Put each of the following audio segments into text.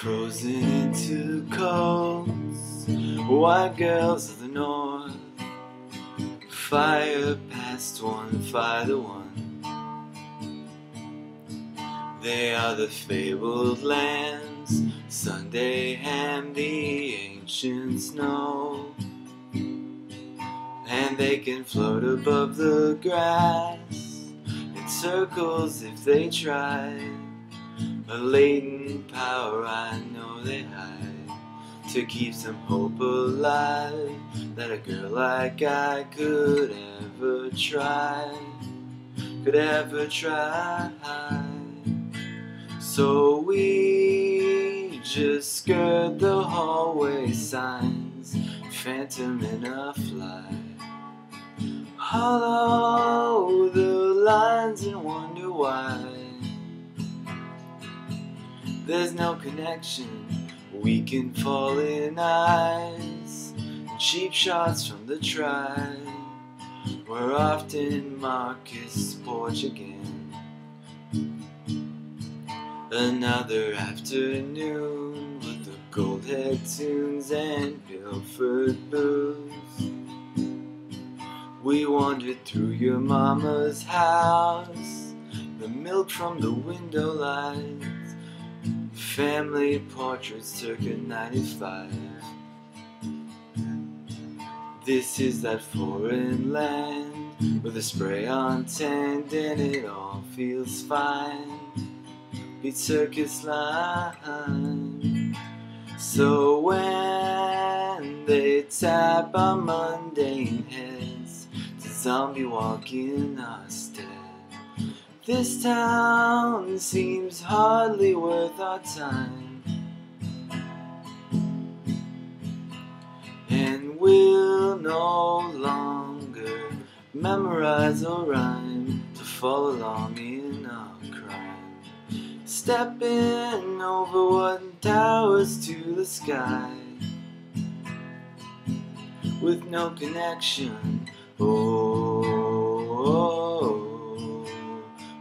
Frozen into coats, white girls of the north, fire past one, fire the one. They are the fabled lands, Sunday and the ancients know. And they can float above the grass in circles if they try. A latent power I know they hide to keep some hope alive that a girl like I could ever try, could ever try. So we just skirt the hallway signs, phantom in a fly. Hollow There's no connection, we can fall in eyes. Cheap shots from the tribe. We're often Marcus porch again. Another afternoon with the gold head tunes and pilfered booze. We wandered through your mama's house, the milk from the window lights. Family portraits circa 95. This is that foreign land with a spray on tent and it all feels fine. Beat circus line. So when they tap our mundane heads to zombie walking our stead. This town seems hardly worth our time. And we'll no longer memorize or rhyme to fall along in our crime. Stepping over what towers to the sky with no connection. Oh. oh, oh,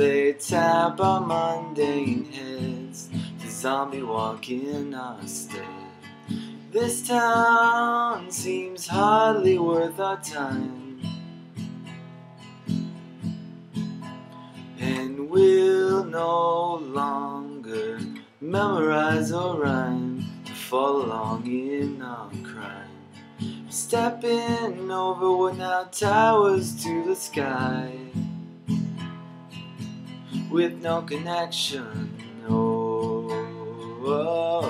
they tap our mundane heads, the zombie walking our stead. This town seems hardly worth our time. And we'll no longer memorize or rhyme to fall along in our crime. Stepping over what now towers to the sky with no connection. Oh, whoa,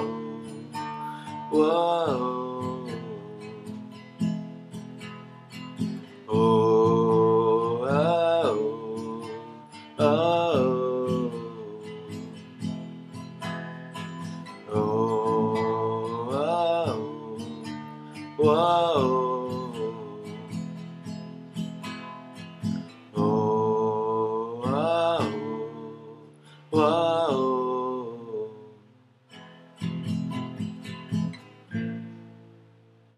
whoa. Oh, oh, oh, oh, oh, whoa. Whoa.